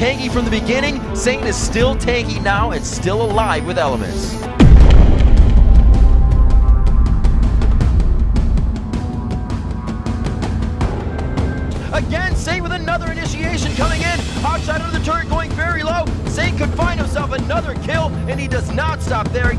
tanky from the beginning, Saint is still tanky now and still alive with elements. Again, Saint with another initiation coming in. Outside of the turret going very low. Saint could find himself another kill, and he does not stop there.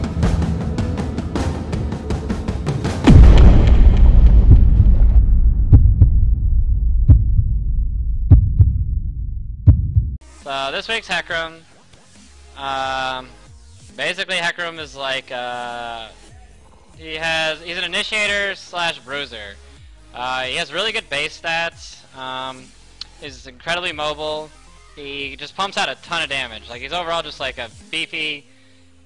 This week's Hecarim, um, basically Hecarim is like, uh, he has, he's an initiator slash bruiser. Uh, he has really good base stats, um, he's incredibly mobile, he just pumps out a ton of damage, like he's overall just like a beefy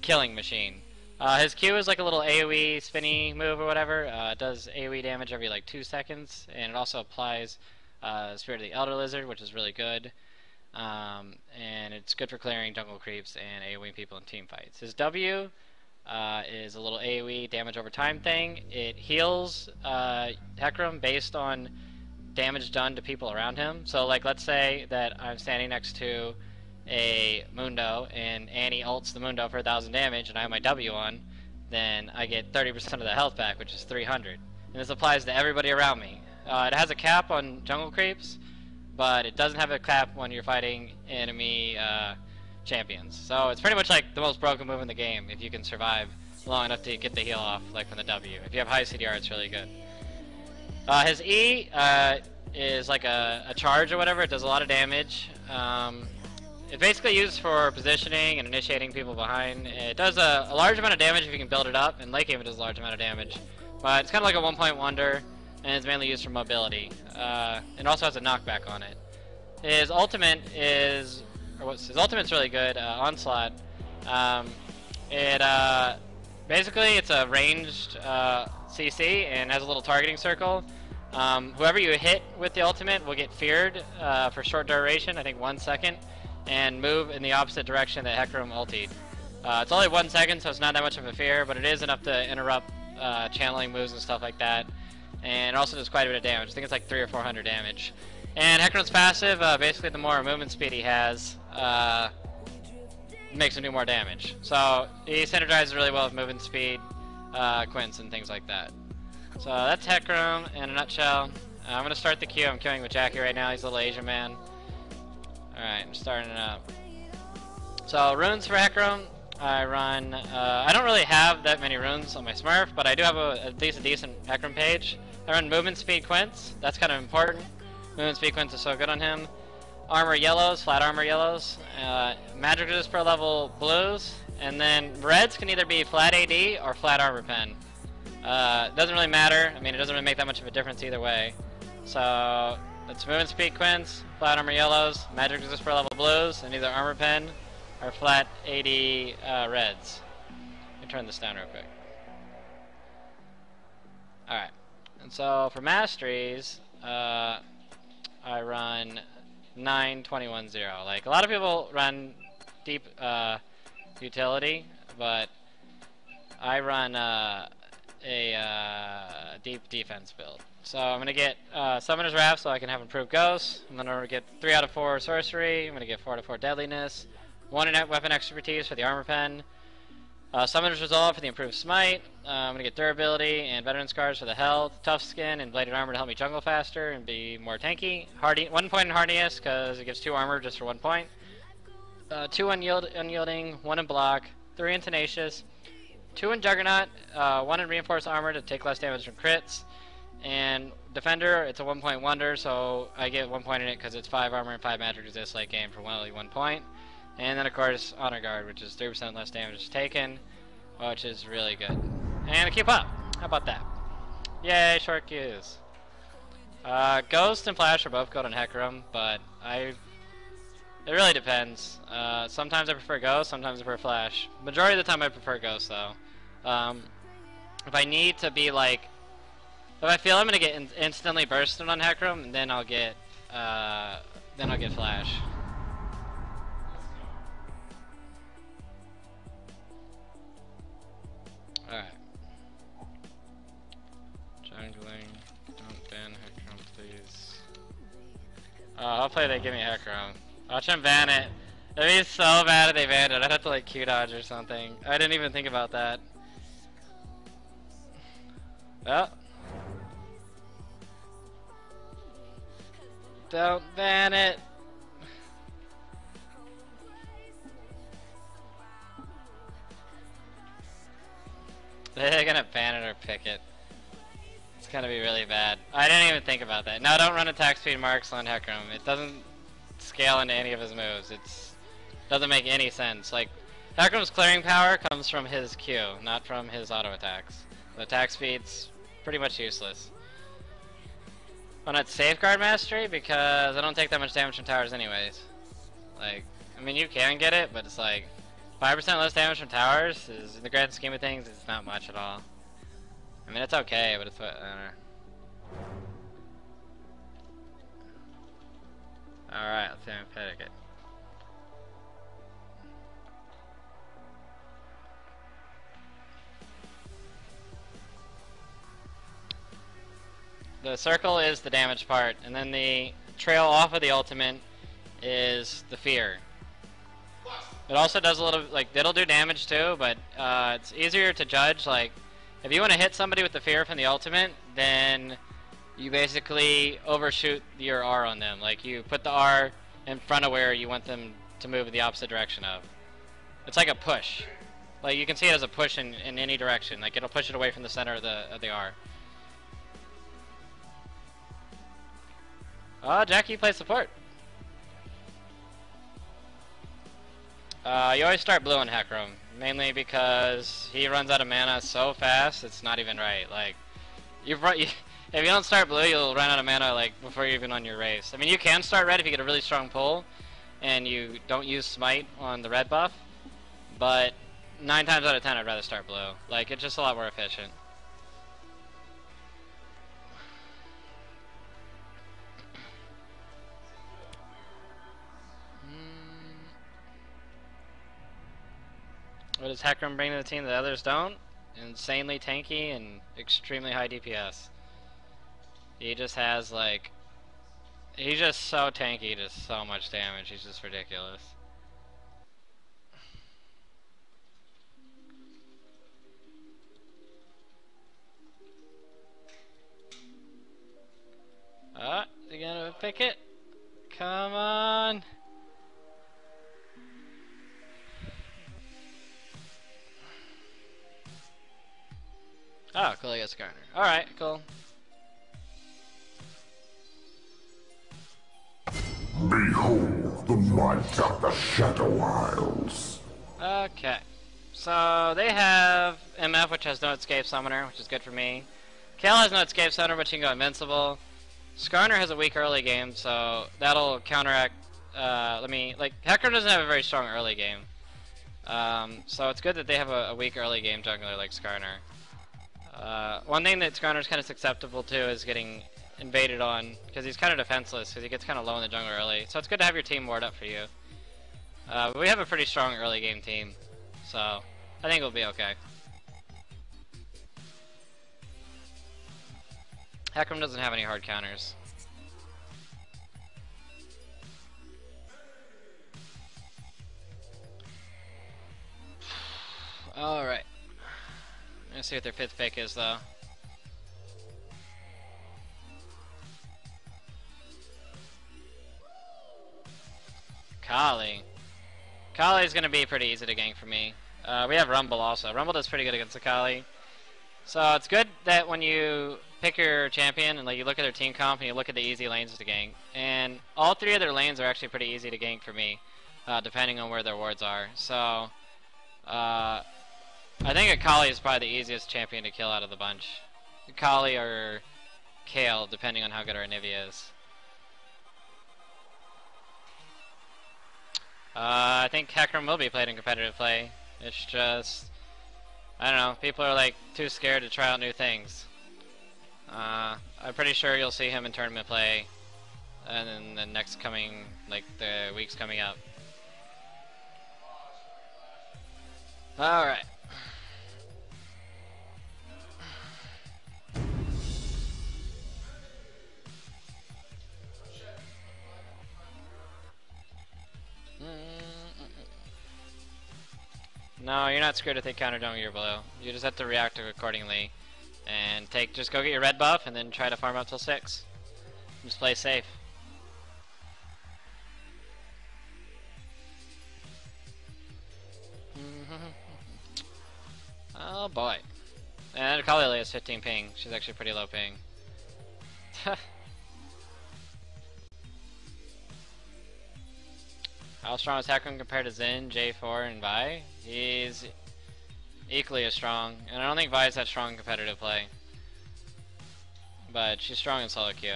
killing machine. Uh, his Q is like a little AoE spinny move or whatever, uh, it does AoE damage every like 2 seconds, and it also applies uh, Spirit of the Elder Lizard, which is really good. Um, and it's good for clearing jungle creeps and AoE people in team fights. His W uh, is a little AoE damage over time thing. It heals uh, Hecarim based on damage done to people around him. So, like, let's say that I'm standing next to a Mundo and Annie ults the Mundo for 1,000 damage and I have my W on, then I get 30% of the health back, which is 300. And this applies to everybody around me. Uh, it has a cap on jungle creeps, but it doesn't have a cap when you're fighting enemy uh, champions. So it's pretty much like the most broken move in the game if you can survive long enough to get the heal off, like from the W. If you have high CDR, it's really good. Uh, his E uh, is like a, a, charge or whatever. It does a lot of damage. Um, it's basically used for positioning and initiating people behind. It does a, a, large amount of damage if you can build it up, and late game it does a large amount of damage. But it's kind of like a one-point wonder and it's mainly used for mobility. Uh, it also has a knockback on it. His ultimate is, or what's his ultimate's really good. Uh, Onslaught. Um, it uh, basically it's a ranged uh, CC and has a little targeting circle. Um, whoever you hit with the ultimate will get feared uh, for short duration, I think one second, and move in the opposite direction that Hecarim ultied. Uh, it's only one second, so it's not that much of a fear, but it is enough to interrupt channeling moves and stuff like that and also does quite a bit of damage. I think it's like three or four hundred damage. And Hecarim's passive, uh, basically the more movement speed he has, uh, makes him do more damage. So he synergizes really well with movement speed, uh, quints, and things like that. So that's Hecarim in a nutshell. I'm gonna start the queue. I'm queuing with Jackie right now. He's a little Asian man. Alright, I'm starting it up. So runes for Hecarim. I run, uh, I don't really have that many runes on my Smurf, but I do have a, at least a decent Hecarim page. I run movement speed quints. That's kind of important. Movement speed quints is so good on him. Armor yellows, flat armor yellows. Uh, magic resist per level blues. And then reds can either be flat AD or flat armor pen. Uh, doesn't really matter. I mean, it doesn't really make that much of a difference either way. So, it's movement speed quints, flat armor yellows, magic resist per level blues, and either armor pen or flat AD uh, reds. Let me turn this down real quick. Alright. And so for masteries, uh, I run 9210. Like a lot of people run deep uh, utility, but I run uh, a uh, deep defense build. So I'm gonna get uh, Summoner's Wrath so I can have improved Ghosts. I'm gonna get three out of four Sorcery. I'm gonna get four out of four Deadliness. One weapon expertise for the Armor Pen. Uh, Summoner's Resolve for the improved Smite. Uh, I'm going to get Durability and Veteran Scars for the health. Tough Skin and Bladed Armor to help me jungle faster and be more tanky. Hardy, one point in Hardiness because it gives two armor just for one point. Uh, two unyield, Unyielding, one in Block, three in Tenacious, two in Juggernaut, uh, one in Reinforced Armor to take less damage from crits, and Defender, it's a one point wonder, so I get one point in it because it's five armor and five magic resist late game for only one point. And then of course Honor Guard, which is 3% less damage taken, which is really good. And keep up! How about that? Yay, short queues. Uh, Ghost and Flash are both good on Hecarim, but I... It really depends. Uh, sometimes I prefer Ghost, sometimes I prefer Flash. Majority of the time I prefer Ghost, though. Um, if I need to be like... If I feel I'm gonna get in instantly bursted on Hecarim, then I'll get... Uh, then I'll get Flash. Uh, hopefully they give me Hecarim. Watch him ban it. It'd be so bad if they banned it. I'd have to like Q dodge or something. I didn't even think about that. Oh. Don't ban it. They're gonna ban it or pick it. Gonna be really bad. I didn't even think about that. No, don't run attack speed marks on Hecarim. It doesn't scale into any of his moves. It's doesn't make any sense. Like Hecarim's clearing power comes from his Q, not from his auto attacks. The attack speed's pretty much useless. Well, not safeguard mastery because I don't take that much damage from towers anyways. Like, I mean you can get it, but it's like 5% less damage from towers is, in the grand scheme of things, it's not much at all. I mean, it's okay, but it's what, I don't know. Alright, let's see if I pick it. The circle is the damage part, and then the trail off of the ultimate is the fear. It also does a little, like, it'll do damage too, but uh, it's easier to judge, like, if you want to hit somebody with the fear from the ultimate, then you basically overshoot your R on them. Like, you put the R in front of where you want them to move in the opposite direction of. It's like a push. Like, you can see it as a push in, in any direction. Like, it'll push it away from the center of the, of the R. Oh, Jackie plays support. Uh, you always start blue on Hecarim, mainly because he runs out of mana so fast, it's not even right. Like, you've you, if you don't start blue, you'll run out of mana like before you're even on your race. I mean, you can start red if you get a really strong pull, and you don't use smite on the red buff, but nine times out of ten, I'd rather start blue. Like, it's just a lot more efficient. What does Hecarim bring to the team that others don't? Insanely tanky and extremely high DPS. He just has like... He's just so tanky, just so much damage, he's just ridiculous. Ah, uh, you gonna pick it? Come on! Oh, cool, I got Skarner. Alright, cool. Behold the might of the Shadow Isles. Okay. So, they have MF, which has no Escape Summoner, which is good for me. Kayle has no Escape Summoner, but she can go Invincible. Skarner has a weak early game, so that'll counteract... Uh, let me... Like, Hecarim doesn't have a very strong early game. Um, so it's good that they have a, a weak early game jungler like Skarner. Uh, one thing that Skarner's kind of susceptible to is getting invaded on, because he's kind of defenseless, because he gets kind of low in the jungle early. So it's good to have your team ward up for you. Uh, we have a pretty strong early game team, so I think we'll be okay. Hecarim doesn't have any hard counters. Alright. Let's see what their fifth pick is, though. Kali. Kali is going to be pretty easy to gank for me. Uh, we have Rumble also. Rumble does pretty good against Akali. So it's good that when you pick your champion and like you look at their team comp and you look at the easy lanes to gank. And all three of their lanes are actually pretty easy to gank for me, uh, depending on where their wards are. So uh, I think Akali is probably the easiest champion to kill out of the bunch. Akali or Kayle, depending on how good our Anivia is. Uh, I think Hecarim will be played in competitive play. It's just, I don't know, people are like too scared to try out new things. Uh, I'm pretty sure you'll see him in tournament play and then the next coming, like the weeks coming up. Alright. No, you're not screwed if they counter jungle your blue. You just have to react accordingly. And take, just go get your red buff and then try to farm up till 6. Just play safe. oh boy. And Kali is 15 ping. She's actually pretty low ping. How strong is Hecarim compared to Xin, J4, and Vi? He's equally as strong, and I don't think Vi's that strong in competitive play. But she's strong in solo queue.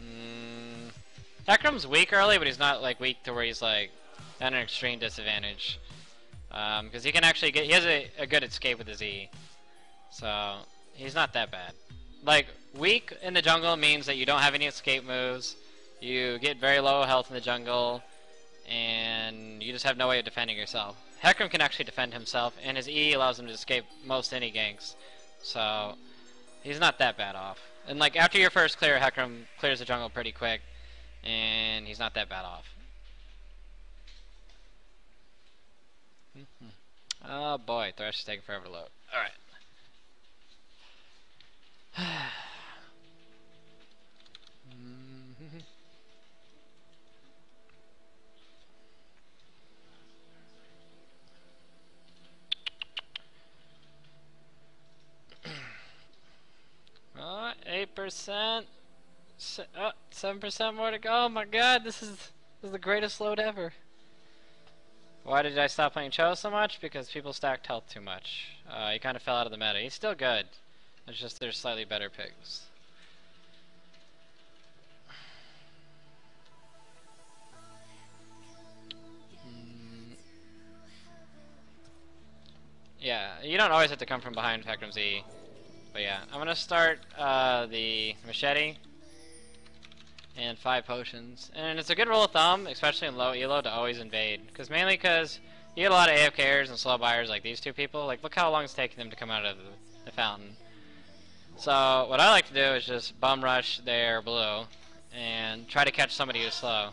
Mm, weak early, but he's not like weak to where he's like at an extreme disadvantage. Because um, he can actually get, he has a, a good escape with his E. So, he's not that bad. Like, weak in the jungle means that you don't have any escape moves, you get very low health in the jungle, and you just have no way of defending yourself. Hecarim can actually defend himself, and his E allows him to escape most any ganks. So, he's not that bad off. And like, after your first clear, Hecarim clears the jungle pretty quick, and he's not that bad off. Hmm. Oh boy, Thresh is taking forever to load. Alright. Uh, eight percent, uh, seven percent more to go. Oh my God, this is this is the greatest load ever. Why did I stop playing Cho so much? Because people stacked health too much. Uh, he kind of fell out of the meta. He's still good. It's just there's slightly better picks. Hmm. Yeah, you don't always have to come from behind Hecarim Z. But yeah, I'm gonna start uh, the machete and five potions. And it's a good rule of thumb, especially in low elo, to always invade. Because mainly because you get a lot of AFKers and slow buyers like these two people. Like, look how long it's taking them to come out of the, the fountain. So, what I like to do is just bum rush their blue and try to catch somebody who's slow.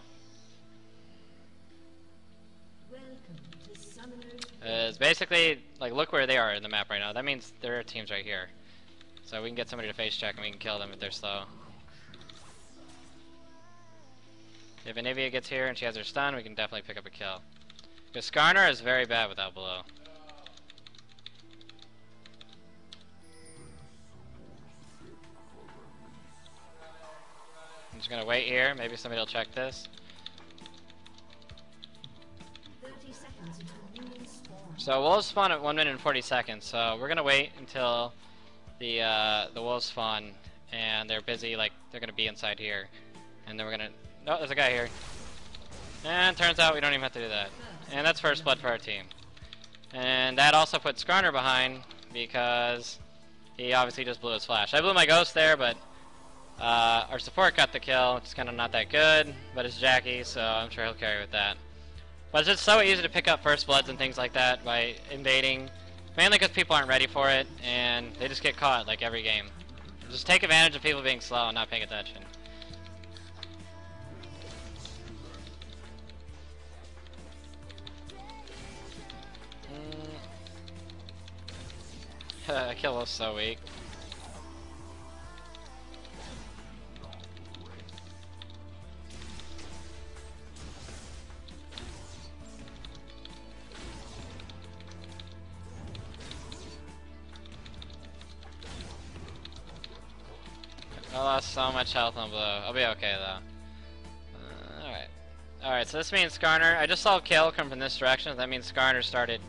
It's basically, like, look where they are in the map right now. That means their team's right here. So we can get somebody to face check and we can kill them if they're slow. If Anivia gets here and she has her stun, we can definitely pick up a kill. Because Skarner is very bad without below. I'm just gonna wait here, maybe somebody will check this. So wolves spawn at 1 minute and 40 seconds, so we're gonna wait until the uh, the wolves spawn and they're busy, like they're gonna be inside here. And then we're gonna no, there's a guy here. And turns out we don't even have to do that. And that's first blood for our team. And that also put Skarner behind because he obviously just blew his flash. I blew my ghost there, but uh, our support got the kill, is kind of not that good, but it's Jackie, so I'm sure he'll carry with that. But it's just so easy to pick up first bloods and things like that by invading, mainly because people aren't ready for it, and they just get caught like every game. Just take advantage of people being slow and not paying attention. that kill was so weak. I lost so much health on blue. I'll be okay though. Uh, Alright. Alright, so this means Skarner. I just saw kill come from this direction. That means Skarner started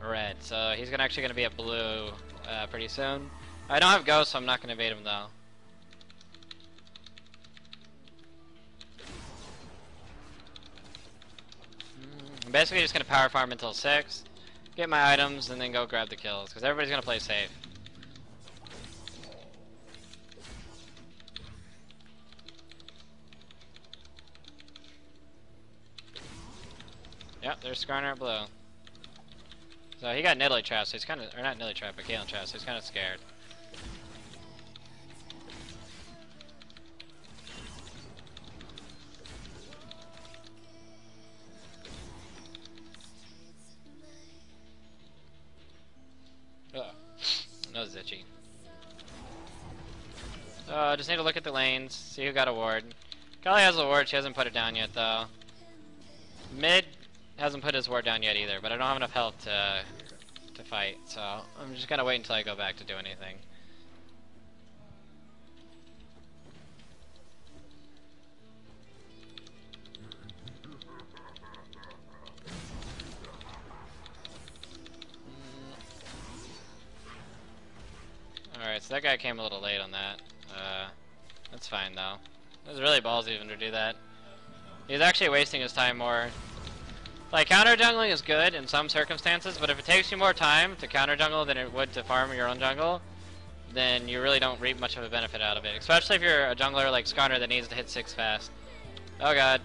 red. So he's gonna actually going to be a blue uh, pretty soon. I don't have Ghost, so I'm not going to evade him though. I'm basically just going to power farm until 6, get my items, and then go grab the kills, because everybody's going to play safe. Yep, there's Skarner below. So he got Nidalee trapped, so he's kind of, or not Nidalee trapped, but Galen trapped, so he's kind of scared. Uh -oh. Itchy. Uh, just need to look at the lanes, see who got a ward. Kali has a ward, she hasn't put it down yet though. Mid hasn't put his ward down yet either, but I don't have enough health to to fight, so I'm just gonna wait until I go back to do anything. Alright, so that guy came a little late on that. Uh, that's fine though. It was really ballsy of him to do that. He's actually wasting his time more. Like, counter jungling is good in some circumstances, but if it takes you more time to counter jungle than it would to farm your own jungle, then you really don't reap much of a benefit out of it. Especially if you're a jungler like Skarner that needs to hit 6 fast. Oh god.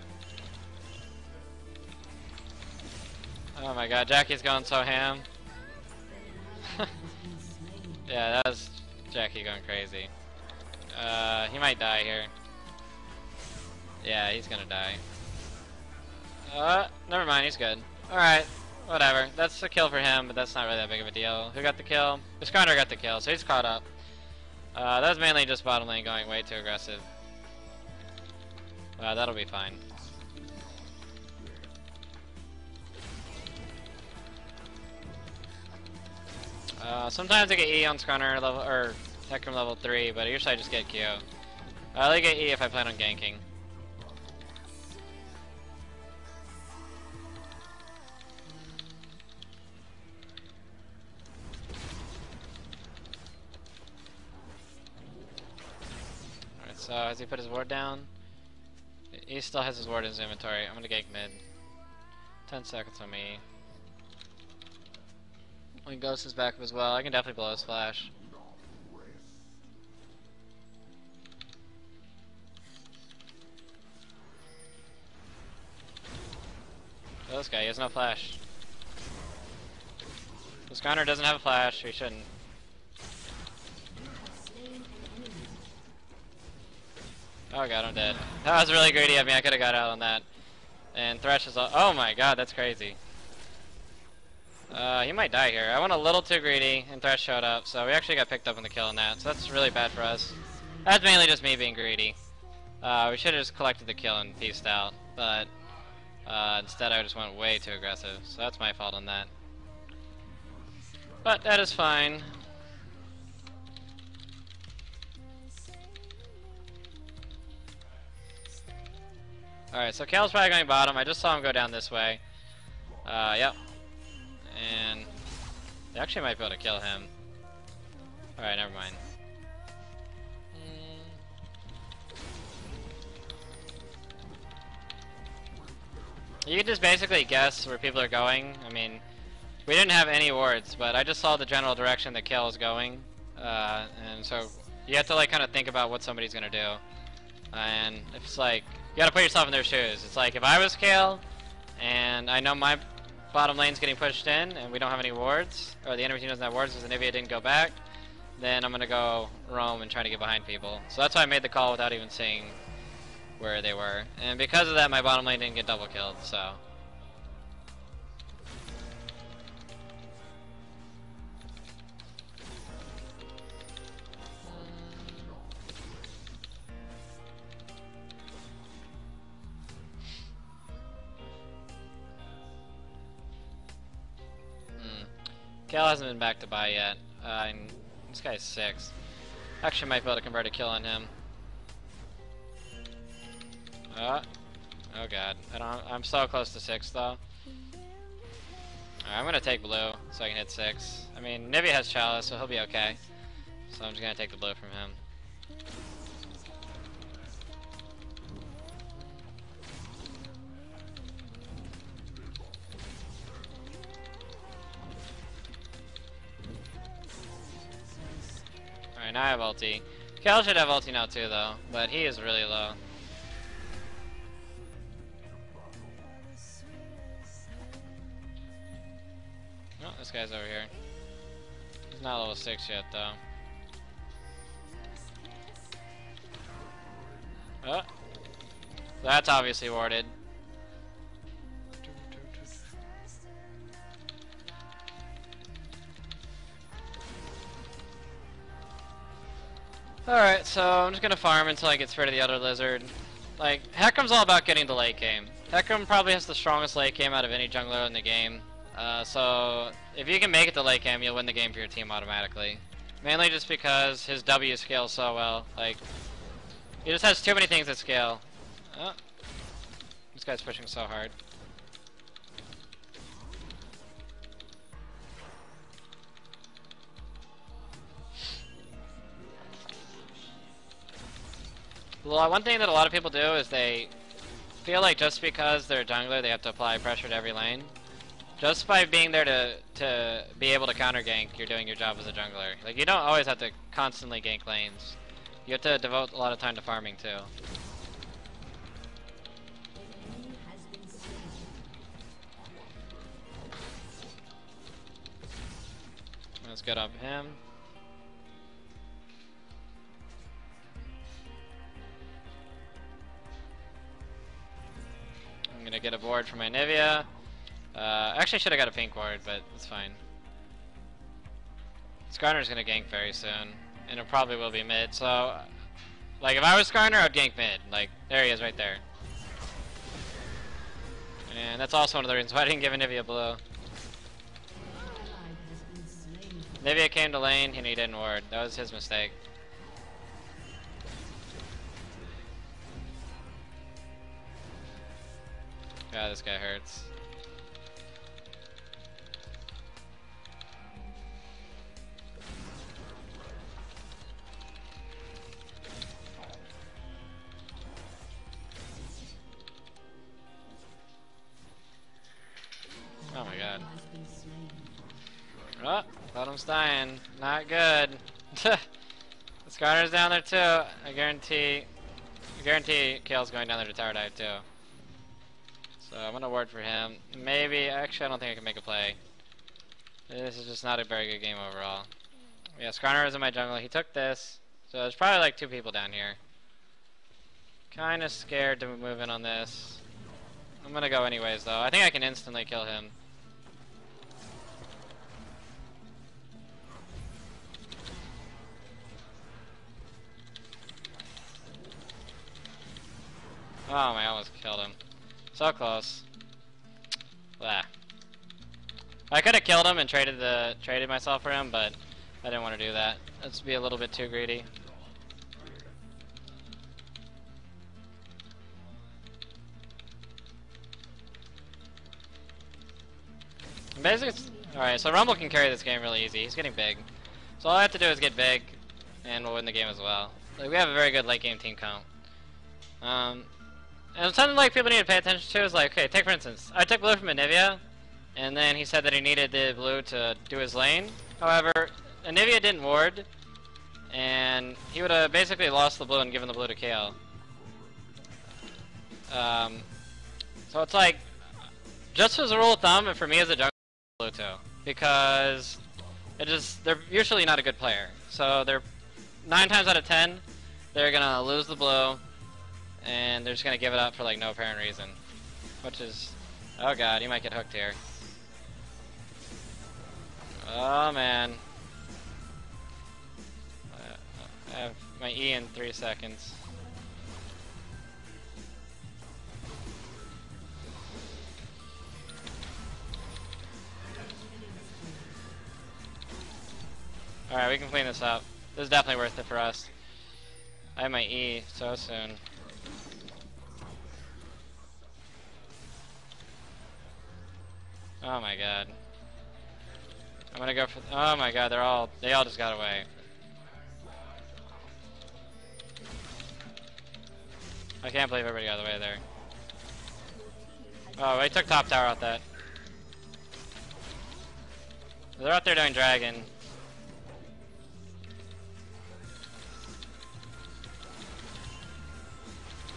Oh my god, Jackie's going so ham. yeah, that was Jackie going crazy. Uh, he might die here. Yeah, he's gonna die. Uh, never mind, he's good. Alright, whatever. That's a kill for him, but that's not really that big of a deal. Who got the kill? Skarner got the kill, so he's caught up. Uh, that was mainly just bottom lane going way too aggressive. Uh, that'll be fine. Uh, sometimes I get E on Skarner level, or Hecarim level 3, but usually I just get Q. I only get E if I plan on ganking. So has he put his ward down? He still has his ward in his inventory. I'm gonna gank mid. 10 seconds on me. When Ghost is back up as well, I can definitely blow his flash. Oh, this guy, he has no flash. This Skarner doesn't have a flash, he shouldn't. Oh god, I'm dead. That was really greedy of me, I could've got out on that. And Thresh is all- oh my god, that's crazy. Uh, he might die here. I went a little too greedy, and Thresh showed up, so we actually got picked up in the kill on that, so that's really bad for us. That's mainly just me being greedy. Uh, we should have just collected the kill and pieced out, but uh, instead I just went way too aggressive, so that's my fault on that. But that is fine. Alright, so Kal's probably going bottom. I just saw him go down this way. Uh, yep. And they actually might be able to kill him. Alright, never mind. You can just basically guess where people are going. I mean, we didn't have any wards, but I just saw the general direction that Kayle is going. Uh, and so you have to like kind of think about what somebody's gonna do. And it's like, you gotta put yourself in their shoes. It's like, if I was Kayle, and I know my bottom lane's getting pushed in, and we don't have any wards, or the enemy team doesn't have wards because Anivia didn't go back, then I'm gonna go roam and try to get behind people. So that's why I made the call without even seeing where they were. And because of that, my bottom lane didn't get double killed, so. Cal hasn't been back to buy yet. Uh, this guy's six. Actually, might be able to convert a kill on him. Uh, oh god. I don't. I'm so close to six though. Alright, I'm gonna take blue so I can hit six. I mean, Nivea has chalice, so he'll be okay. So I'm just gonna take the blue from him. Now I have ulti. Cal should have ulti now too though, but he is really low. Oh, this guy's over here. He's not level 6 yet, though. Oh. That's obviously warded. Alright, so I'm just gonna farm until I get rid of the other lizard. Like, Hecarim's all about getting the late game. Hecarim probably has the strongest late game out of any jungler in the game. Uh, so, if you can make it to late game, you'll win the game for your team automatically. Mainly just because his W scales so well. Like, he just has too many things that scale. Oh. This guy's pushing so hard. Well, one thing that a lot of people do is they feel like just because they're a jungler, they have to apply pressure to every lane. Just by being there to to be able to counter gank, you're doing your job as a jungler. Like you don't always have to constantly gank lanes. You have to devote a lot of time to farming too. Let's get up him. I'm gonna get a board for my Nivea. Uh, actually, should have got a pink ward, but it's fine. Skarner's gonna gank very soon, and it probably will be mid. So, like, if I was Skarner, I'd gank mid. Like, there he is, right there. And that's also one of the reasons why I didn't give Nivea blue. Nivea came to lane, and he didn't ward. That was his mistake. God, this guy hurts. Oh my god. Oh, Bottom's dying. Not good. Skarner's down there too. I guarantee I guarantee Kayle's going down there to tower dive too. So I'm gonna ward for him. Maybe actually I don't think I can make a play. This is just not a very good game overall. Yeah, Skarner is in my jungle. He took this. So there's probably like two people down here. Kinda scared to move in on this. I'm gonna go anyways though. I think I can instantly kill him. Oh, I almost killed him. So close. Blah. I could have killed him and traded the traded myself for him, but I didn't want to do that. Let's be a little bit too greedy. Basically, alright, so Rumble can carry this game really easy. He's getting big. So all I have to do is get big, and we'll win the game as well. Like, we have a very good late game team count. Um, and something like people need to pay attention to is like, okay, take for instance, I took blue from Anivia, and then he said that he needed the blue to do his lane. However, Anivia didn't ward, and he would have basically lost the blue and given the blue to KO. Um, so it's like, just as a rule of thumb, and for me as a jungler, blue too, because it just they're usually not a good player. So they're nine times out of ten, they're gonna lose the blue, and they're just gonna give it up for like no apparent reason, which is, oh god, you might get hooked here. Oh man. Uh, I have my E in three seconds. Alright, we can clean this up. This is definitely worth it for us. I have my E so soon. Oh my god. I'm gonna go for. Oh my god, they're all. They all just got away. I can't believe everybody got away there. Oh, they took top tower out that. They're out there doing dragon.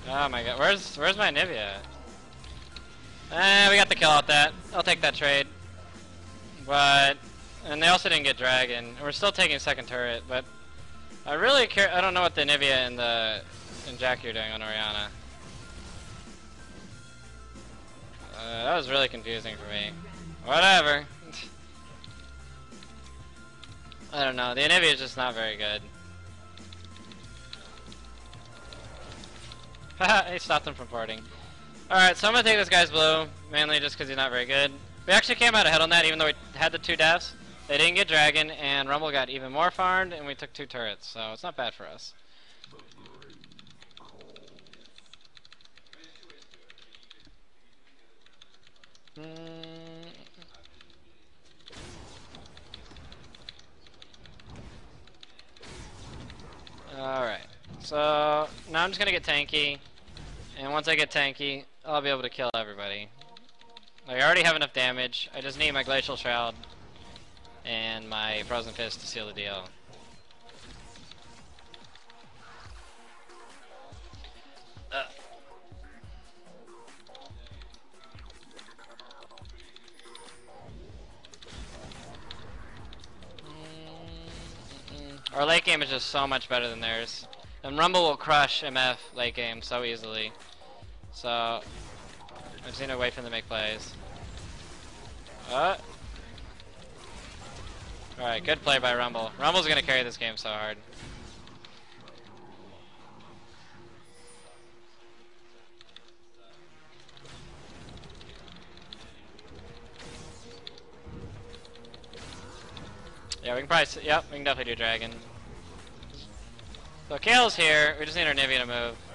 Oh my god, where's where's my Nivea? Eh, we got the kill out that. I'll take that trade. But and they also didn't get dragon. We're still taking second turret, but I really care I don't know what the Nivea and the and Jackie are doing on Orianna. Uh, that was really confusing for me. Whatever. I don't know. The Anivia is just not very good. Haha, he stopped him from porting. Alright, so I'm gonna take this guy's blue, mainly just because he's not very good. We actually came out ahead on that even though we had the two deaths. They didn't get dragon, and Rumble got even more farmed, and we took two turrets, so it's not bad for us. Mm. Alright, so now I'm just gonna get tanky, and once I get tanky, I'll be able to kill everybody. I already have enough damage, I just need my Glacial Shroud and my Frozen Fist to seal the deal. Uh. Our late game is just so much better than theirs. And Rumble will crush MF late game so easily. So, I just need to wait for them to make plays. Uh. Alright, good play by Rumble. Rumble's gonna carry this game so hard. Yeah, we can probably, yep, we can definitely do Dragon. So Kayle's here, we just need our Nivea to move.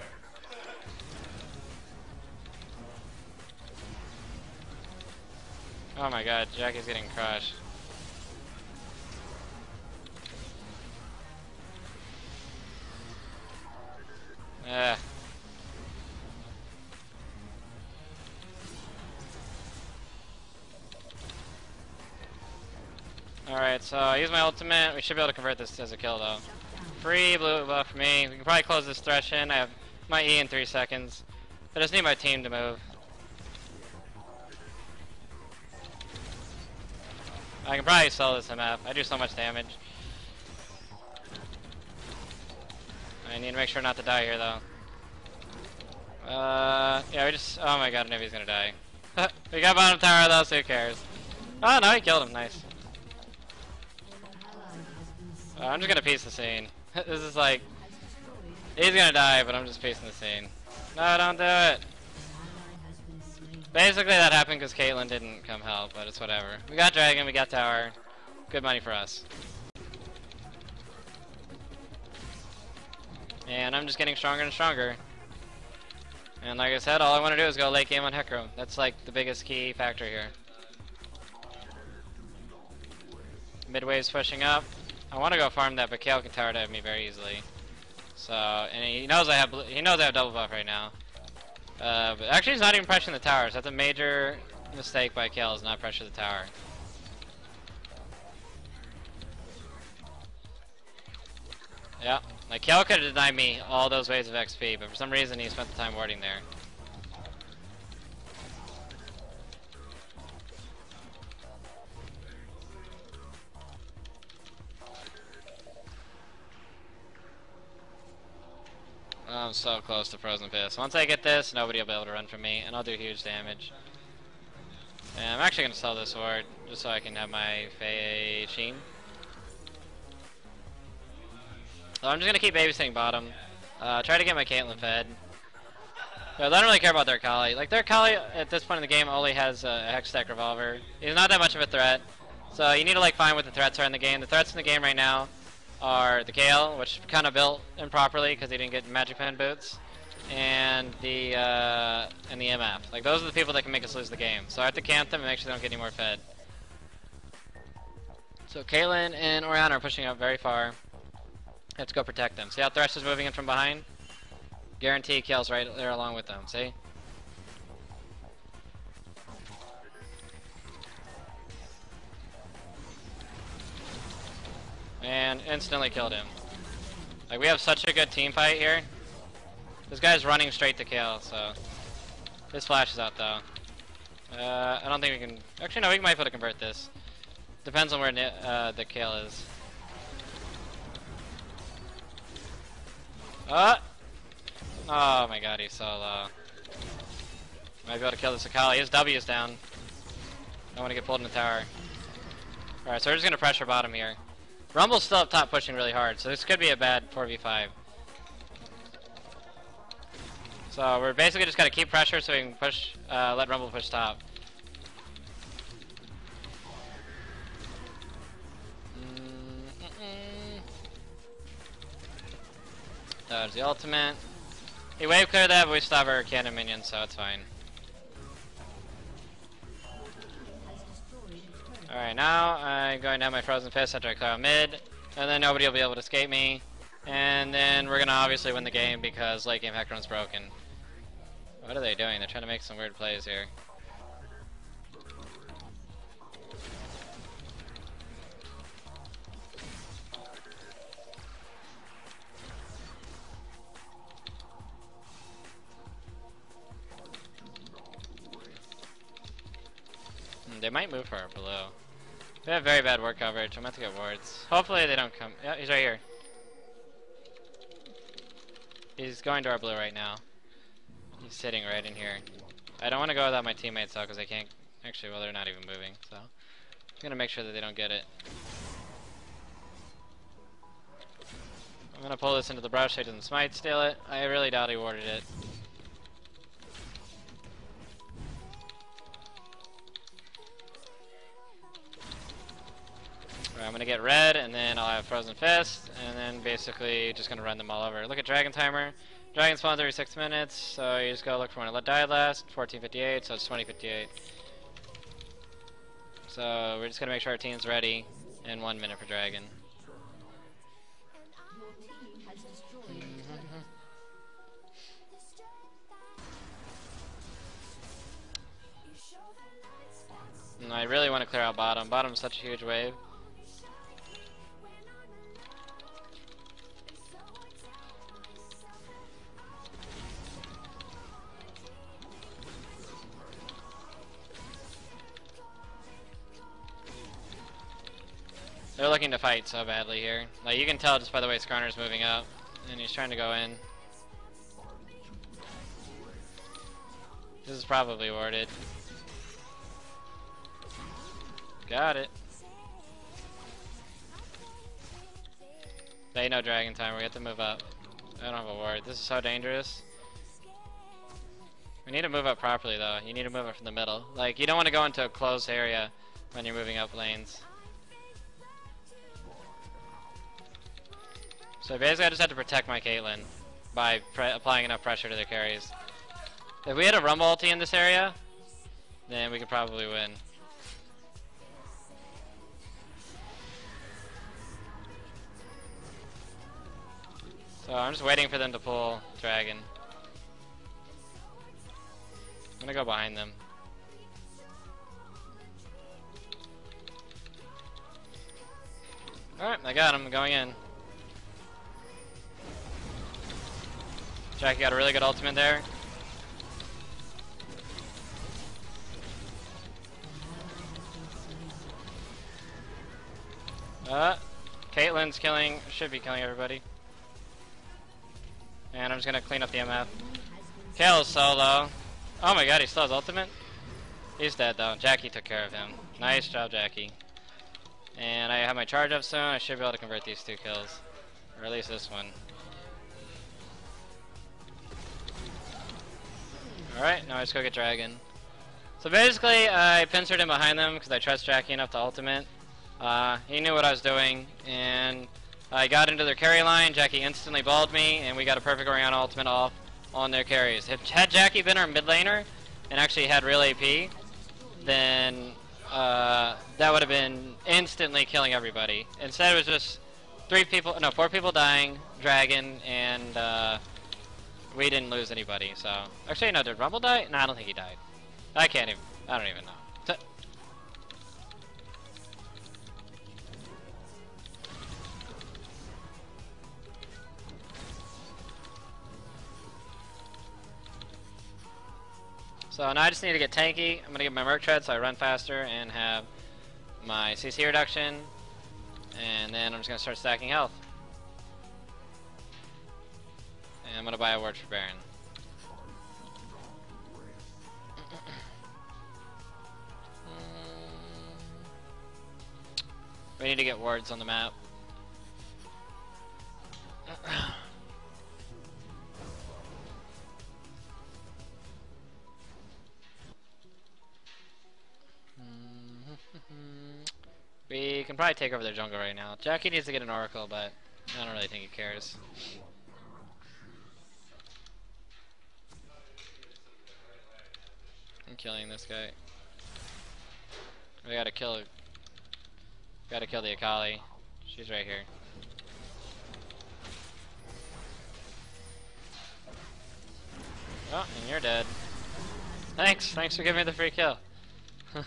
Oh my god, Jackie's getting crushed. Yeah. Alright, so I use my ultimate. We should be able to convert this as a kill though. Free blue buff for me. We can probably close this thresh in. I have my E in three seconds. I just need my team to move. I can probably sell this MF. I do so much damage. I need to make sure not to die here though. Uh, yeah, we just. Oh my god, Nivy's gonna die. we got bottom tower though, so who cares? Oh no, he killed him. Nice. Uh, I'm just gonna piece the scene. this is like. He's gonna die, but I'm just piecing the scene. No, don't do it. Basically, that happened because Caitlyn didn't come help, but it's whatever. We got Dragon, we got Tower. Good money for us. And I'm just getting stronger and stronger. And like I said, all I want to do is go late game on Hecarim. That's like the biggest key factor here. Midway's pushing up. I want to go farm that, but Kayle can tower dive me very easily. So, and he knows I have he knows I have double buff right now. Uh, but actually, he's not even pressuring the towers. That's a major mistake by Kayle, is not pressure the tower. Yeah, like Kayle could have denied me all those waves of XP, but for some reason he spent the time warding there. I'm so close to Frozen Fist. Once I get this, nobody will be able to run from me, and I'll do huge damage. And I'm actually going to sell this sword, just so I can have my Fei Sheen. So I'm just going to keep babysitting bottom. Uh, try to get my Caitlyn fed. But I don't really care about their Kali. Like, their Kali, at this point in the game, only has a Hextech Revolver. He's not that much of a threat. So you need to, like, find what the threats are in the game. The threats in the game right now are the Gale, which kind of built improperly because he didn't get Magic Pen boots, and the uh, and the MF. Like those are the people that can make us lose the game. So I have to camp them and make sure they don't get any more fed. So Caitlyn and Orianna are pushing up very far. To go protect them. See how Thresh is moving in from behind? Guarantee kills right there along with them. See? And instantly killed him. Like, we have such a good team fight here. This guy's running straight to kill, so... His flash is out, though. Uh, I don't think we can... Actually, no, we might be able to convert this. Depends on where uh, the kill is. Uh! Oh my god, he's so low. Might be able to kill this Akali. His W is down. I want to get pulled in the tower. Alright, so we're just gonna pressure bottom here. Rumble's still up top pushing really hard, so this could be a bad 4v5. So we're basically just gotta keep pressure so we can push, uh, let Rumble push top. Mm-mm-mm. There's the ultimate. He wave cleared that, but we still have our cannon minions, so it's fine. Alright, now I'm going to have my Frozen Fist after I clear out mid, and then nobody will be able to escape me. And then we're gonna obviously win the game because late game Hecarim's broken. What are they doing? They're trying to make some weird plays here. Hmm, They might move her below. They have very bad ward coverage. I'm about to get wards. Hopefully they don't come. Yeah, he's right here. He's going to our blue right now. He's sitting right in here. I don't want to go without my teammates though, because I can't. Actually, well, they're not even moving, so I'm gonna make sure that they don't get it. I'm gonna pull this into the brush he doesn't smite steal it. I really doubt he warded it. I'm gonna get red, and then I'll have Frozen Fist, and then basically just gonna run them all over. Look at Dragon Timer. Dragon spawns every 6 minutes, so you just gotta look for when it died last. 1458, so it's 2058. So we're just gonna make sure our team's ready in 1 minute for Dragon. Mm-hmm. And I really want to clear out bottom. Bottom's such a huge wave. They're looking to fight so badly here. Like you can tell just by the way Skarner's moving up, and he's trying to go in. This is probably warded. Got it. They know Dragon Time. We have to move up. I don't have a ward. This is so dangerous. We need to move up properly though. You need to move up from the middle. Like you don't want to go into a closed area when you're moving up lanes. So basically I just had to protect my Caitlyn by applying enough pressure to their carries. If we had a Rumble ulti in this area, then we could probably win. So I'm just waiting for them to pull Dragon. I'm gonna go behind them. Alright, I got him going in. Jackie got a really good ultimate there. Uh, Caitlyn's killing, should be killing everybody. And I'm just gonna clean up the MF. Kayle's solo. Oh my god, he still has ultimate? He's dead though. Jackie took care of him. Nice job, Jackie. And I have my charge up soon. I should be able to convert these two kills. Or at least this one. Alright, now I just go get Dragon. So basically, I pincered him behind them because I trust Jackie enough to ultimate. Uh, he knew what I was doing, and I got into their carry line. Jackie instantly balled me, and we got a perfect Orianna ultimate off on their carries. If had Jackie been our mid laner and actually had real AP, then uh, that would have been instantly killing everybody. Instead, it was just three people, no, four people dying, Dragon, and uh, we didn't lose anybody. So actually, no, did Rumble die? No, I don't think he died. I can't even. I don't even know. So now I just need to get tanky. I'm gonna get my Merc Tread so I run faster and have my CC reduction. And then I'm just gonna start stacking health. And I'm gonna buy a word for Baron. Mm. We need to get wards on the map. we can probably take over their jungle right now. Jackie needs to get an oracle, but I don't really think he cares. I'm killing this guy. We gotta kill. Gotta kill the Akali. She's right here. Oh, and you're dead. Thanks, thanks for giving me the free kill.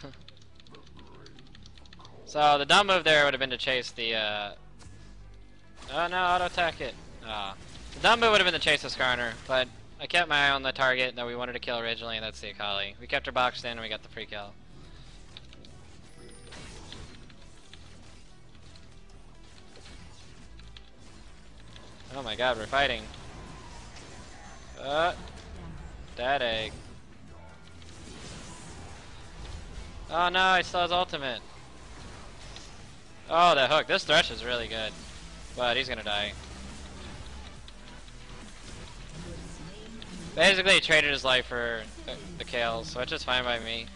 so the dumb move there would have been to chase the. Uh... Oh no, auto attack it. Ah, the dumb move would have been to chase the Skarner, but I kept my eye on the target that we wanted to kill originally, and that's the Akali. We kept her boxed in, and we got the free kill. Oh my god, we're fighting. Uh, that egg. Oh no, he still has ultimate. Oh, that hook. This Thresh is really good. But he's gonna die. Basically, he traded his life for the, Kayle, so it's just fine by me.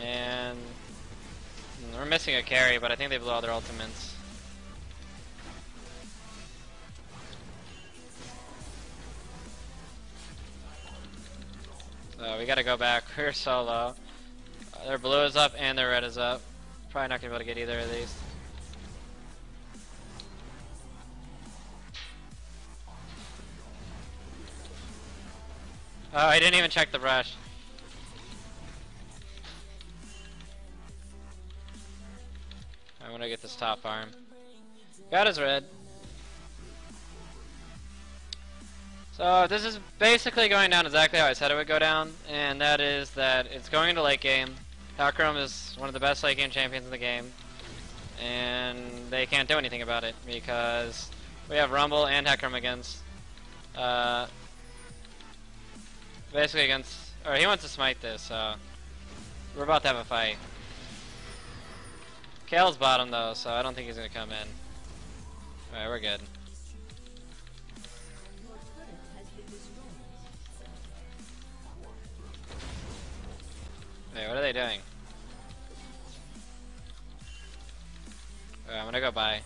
And we're missing a carry, but I think they blew all their ultimates. So we gotta go back. We're so low. Uh, their blue is up and their red is up. Probably not gonna be able to get either of these. Oh, I didn't even check the brush. I'm gonna get this top arm. Got his red. So this is basically going down exactly how I said it would go down, and that is that it's going into late game. Hecarim is one of the best late game champions in the game, and they can't do anything about it because we have Rumble and Hecarim against, uh, basically against, or he wants to smite this, so we're about to have a fight. Kayle's bottom though, so I don't think he's gonna come in. Alright, we're good. Wait, what are they doing? I'm gonna go by.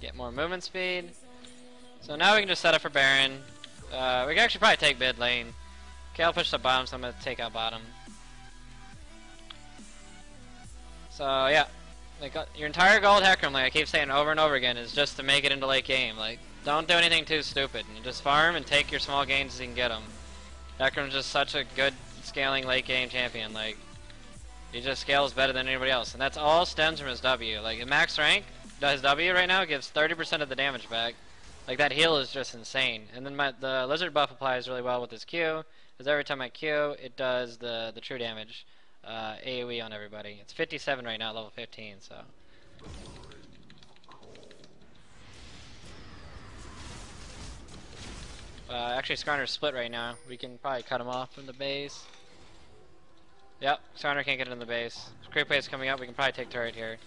Get more movement speed. So now we can just set up for Baron. Uh, we can actually probably take mid lane. Kayle pushed the bottom, so I'm gonna take out bottom. So yeah, like uh, your entire gold Hecarim, like I keep saying over and over again, is just to make it into late game. Like don't do anything too stupid. Just farm and take your small gains as you can get them. Hecarim's just such a good scaling late game champion. Like he just scales better than anybody else, and that's all stems from his W. Like max rank, his W right now gives 30% of the damage back. Like that heal is just insane. And then my, the lizard buff applies really well with his Q, because every time I Q, it does the the true damage, uh, AOE on everybody. It's 57 right now, level 15. So. Uh, actually, Skarner's split right now. We can probably cut him off from the base. Yep, Skarner can't get in the base. Creep wave is coming up. We can probably take turret here.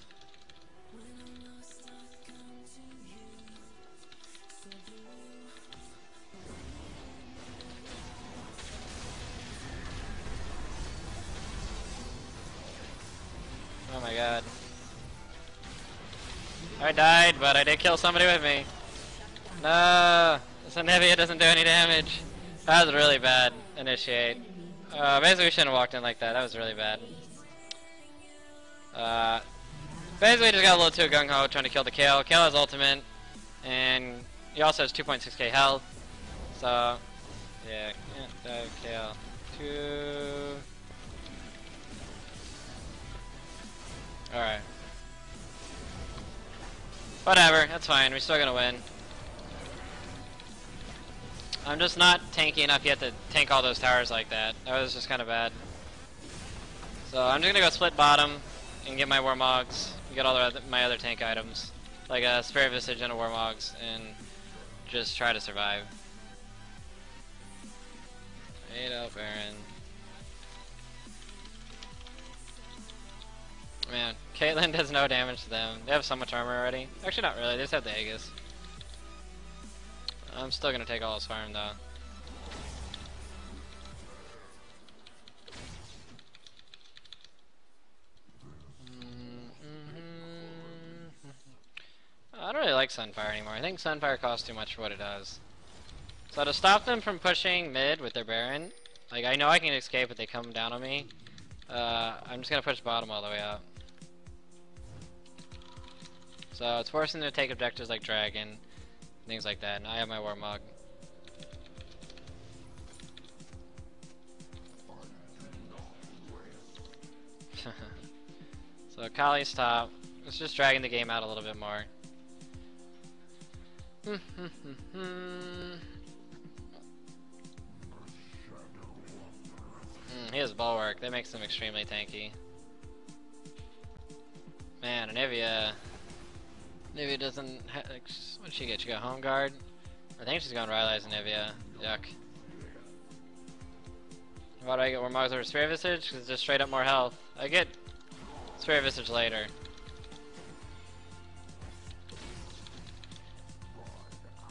Oh my god. I died, but I did kill somebody with me. No, so Nevia doesn't do any damage. That was really bad. Initiate. Uh, basically, we shouldn't have walked in like that. That was really bad. Uh, basically, just got a little too gung ho trying to kill the Kayle. Kayle has ultimate, and he also has 2.6k health. So, yeah, can't die Kayle. Two. Alright. Whatever, that's fine. We're still gonna win. I'm just not tanky enough yet to tank all those towers like that. That was just kind of bad. So I'm just gonna go split bottom and get my Warmogs, get all the, my other tank items, like a Spirit Visage and a Warmogs, and just try to survive. Eight up, Baron. Man, Caitlyn does no damage to them. They have so much armor already. Actually, not really. They just have the Aegis. I'm still gonna take all his farm though. I don't really like Sunfire anymore. I think Sunfire costs too much for what it does. So to stop them from pushing mid with their Baron, like I know I can escape if they come down on me. Uh, I'm just gonna push bottom all the way up. So it's forcing them to take objectives like Dragon, things like that, and I have my Warmog. so Kali's top. It's just dragging the game out a little bit more. mm, he has bulwark. That makes him extremely tanky. Man, Anivia. Anivia doesn't. what did she get? She got home guard. I think she's going Rylai's Anivia. Yuck. Why do I get Warmogs over Spirit Visage? Because it's just straight up more health. I get Spirit Visage later.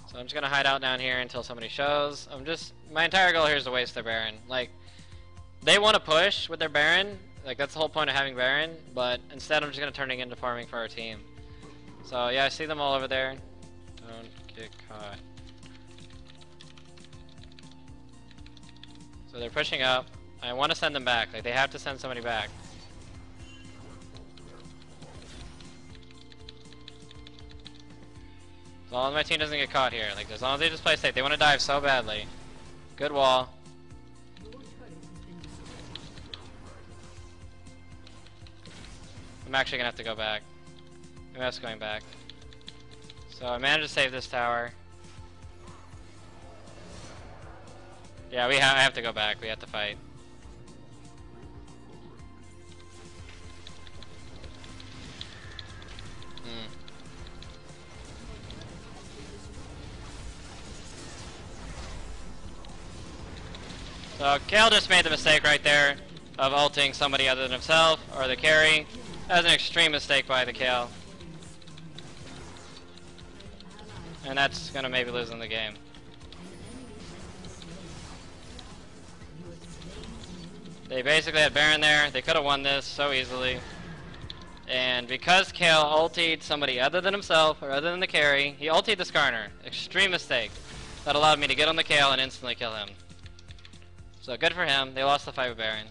So I'm just gonna hide out down here until somebody shows. I'm just my entire goal here is to waste their Baron. Like they want to push with their Baron. Like that's the whole point of having Baron. But instead, I'm just gonna turn it into farming for our team. So yeah, I see them all over there. Don't get caught. So they're pushing up. I want to send them back. Like they have to send somebody back. As long as my team doesn't get caught here. Like as long as they just play safe. They want to dive so badly. Good wall. I'm actually gonna have to go back. MS going back. So I managed to save this tower. Yeah, we ha I have to go back. We have to fight. Hmm. So Kayle just made the mistake right there of ulting somebody other than himself or the carry. That was an extreme mistake by the Kayle. And that's gonna maybe lose in the game. They basically had Baron there. They could have won this so easily. And because Kayle ultied somebody other than himself, or other than the carry, he ultied the Skarner. Extreme mistake. That allowed me to get on the Kayle and instantly kill him. So good for him. They lost the fight with Baron.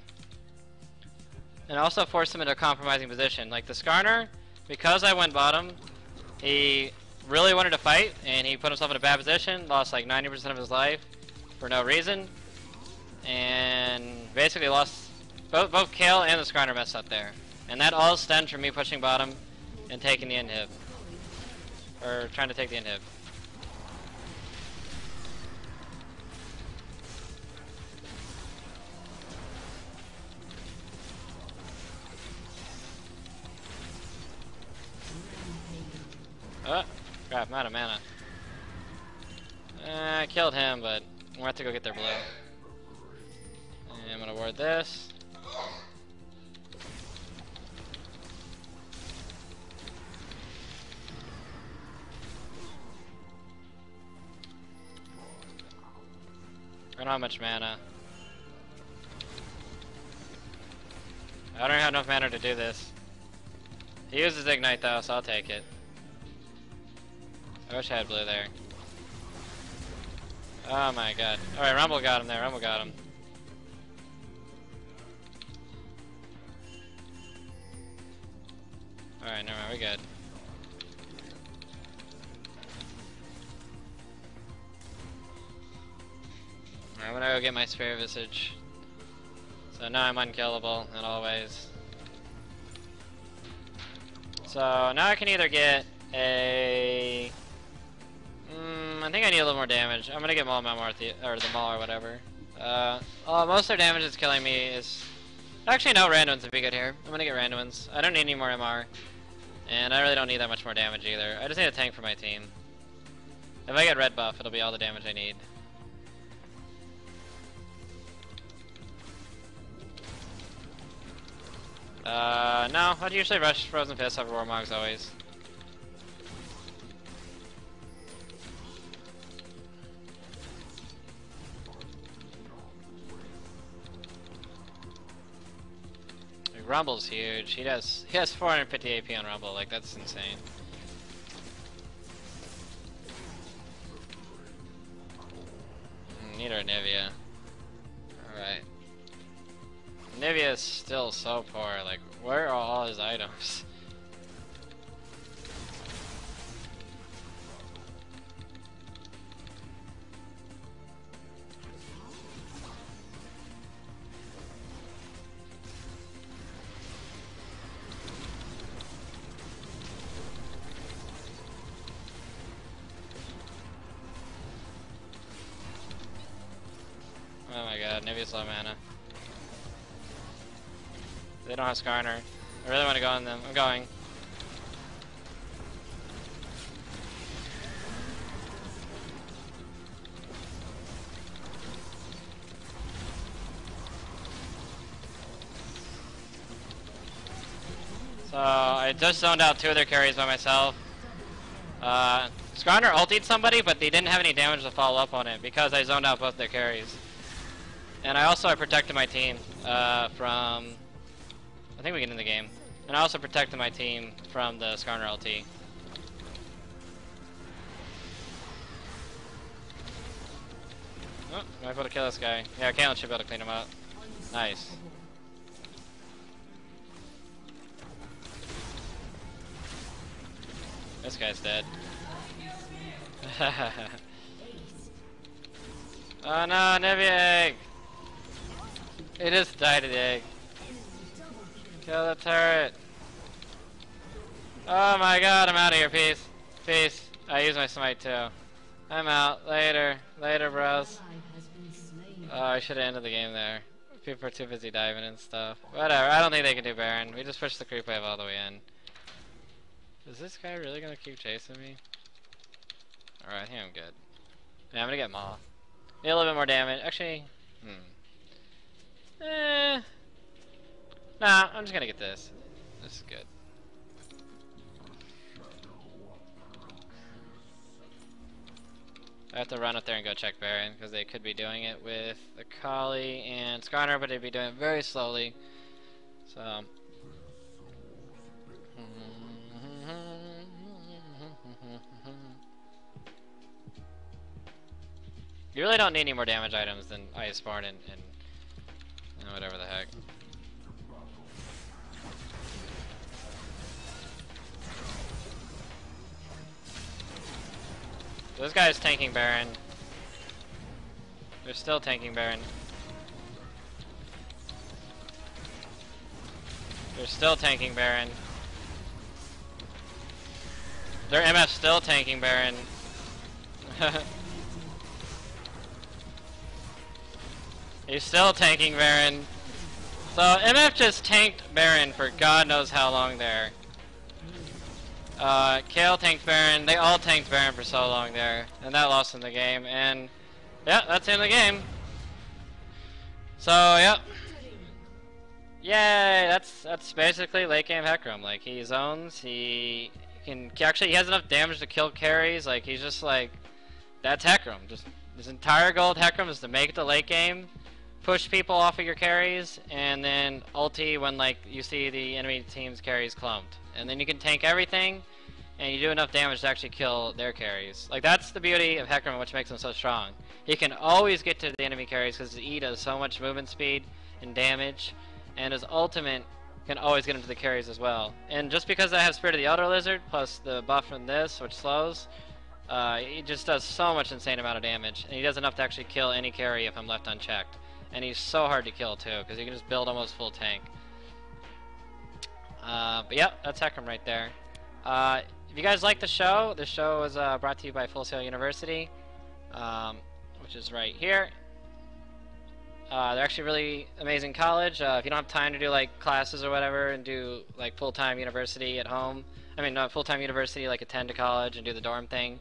And also forced him into a compromising position. Like the Skarner, because I went bottom, he really wanted to fight, and he put himself in a bad position, lost like 90% of his life for no reason, and basically lost both both Kayle and the Skarner messed up there. And that all stemmed from me pushing bottom and taking the inhib. Or trying to take the inhib. Crap, I'm out of mana. Uh, I killed him, but we'll have to go get their blue. And I'm gonna ward this. I don't have much mana. I don't have enough mana to do this. He uses Ignite though, so I'll take it. I wish I had blue there. Oh my god. Alright, Rumble got him there, Rumble got him. Alright, never mind, we good. I'm gonna go get my Spirit Visage. So now I'm unkillable, in all ways. So now I can either get a... I think I need a little more damage. I'm gonna get Maul Malmarthi, or the Maul or whatever. Uh, oh, most of their damage that's killing me is... Actually, no, Randuin's would be good here. I'm gonna get Randuin's. I don't need any more MR. And I really don't need that much more damage either. I just need a tank for my team. If I get red buff, it'll be all the damage I need. Uh, no, I'd usually rush Frozen Fist over Warmogs always. Rumble's huge. He does he has 450 AP on Rumble. Like that's insane. Our Nivea. Alright. Nivea is still so poor. Like, where are all his items? Have Skarner. I really want to go on them. I'm going. So I just zoned out two of their carries by myself. Uh, Skarner ulted somebody, but they didn't have any damage to follow up on it because I zoned out both their carries. And I also I protected my team uh, from. I think we get in the game. And I also protected my team from the Skarner LT. Oh, am I able to kill this guy? Yeah, Caitlyn should be able to clean him up. Nice. This guy's dead. oh no, Nivea egg! It just died of the egg. Kill the turret. Oh my god, I'm out of here, peace. Peace. I use my smite too. I'm out. Later. Later, bros. Oh, I should have ended the game there. People are too busy diving and stuff. Whatever, I don't think they can do Baron. We just pushed the creep wave all the way in. Is this guy really gonna keep chasing me? Alright, I think I'm good. Yeah, I'm gonna get Maw. Need a little bit more damage. Actually, hmm. Eh. Nah, I'm just gonna get this. This is good. I have to run up there and go check Baron, because they could be doing it with the Akali and Skarner, but they'd be doing it very slowly. So... You really don't need any more damage items than Ice Barn and, and, and whatever the heck. This guy's tanking Baron. They're still tanking Baron. They're still tanking Baron. Their MF still tanking Baron. He's still tanking Baron. So MF just tanked Baron for God knows how long there. Uh, Kayle tanked Baron. They all tanked Baron for so long there, and that lost in the game. And yeah, that's in the game. So yep. Yay! That's that's basically late game Hecarim. Like he zones, he can actually he has enough damage to kill carries. Like he's just like that's Hecarim. Just his entire goal Hecarim is to make to late game, push people off of your carries, and then ulti when like you see the enemy team's carries clumped. And then you can tank everything, and you do enough damage to actually kill their carries. Like that's the beauty of Hecarim, which makes him so strong. He can always get to the enemy carries because his E does so much movement speed and damage, and his ultimate can always get into the carries as well. And just because I have Spirit of the Elder Lizard plus the buff from this, which slows, uh, he just does so much insane amount of damage, and he does enough to actually kill any carry if I'm left unchecked. And he's so hard to kill too, because he can just build almost full tank. Uh, but yeah, that's Hecarim right there. Uh, if you guys like the show, the show is uh, brought to you by Full Sail University, um, which is right here. Uh, they're actually really amazing college. Uh, if you don't have time to do like classes or whatever and do like full-time university at home, I mean not full-time university like attend to college and do the dorm thing,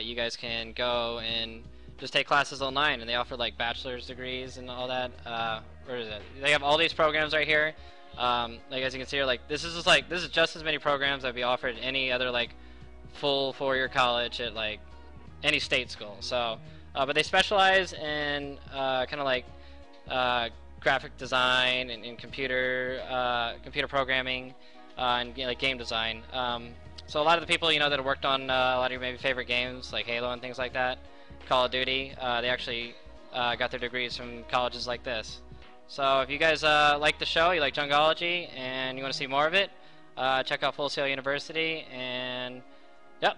you guys can go and just take classes online and they offer like bachelor's degrees and all that. Uh, where is it? They have all these programs right here. Um, like as you can see here, like this is just like this is just as many programs that be offered at any other like full four-year college at like any state school. So, uh, but they specialize in uh, kind of like uh, graphic design and, and computer uh, computer programming uh, and you know, like game design. Um, so a lot of the people you know that have worked on uh, a lot of your maybe favorite games like Halo and things like that, Call of Duty, they actually got their degrees from colleges like this. So if you guys like the show, you like Jungleology, and you want to see more of it, check out Full Sail University and Yep.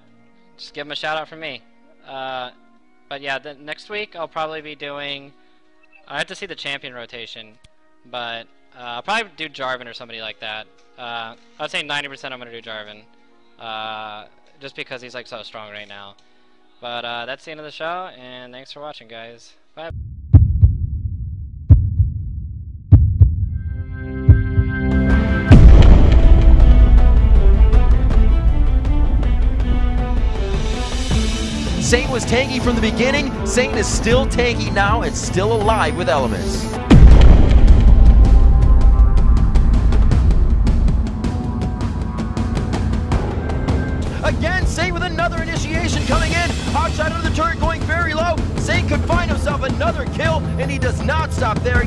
Just give them a shout out from me. Uh, but yeah, the, next week I'll probably be doing. I have to see the champion rotation, but uh, I'll probably do Jarvan or somebody like that. Uh, I would say 90% I'm gonna do Jarvan, uh, just because he's like so strong right now. But uh, that's the end of the show, and thanks for watching, guys. Bye. Saint was tanky from the beginning. Saint is still tanky now and still alive with elements. Again, Saint with another initiation coming in. Hotshot under the turret going very low. Saint could find himself another kill, and he does not stop there.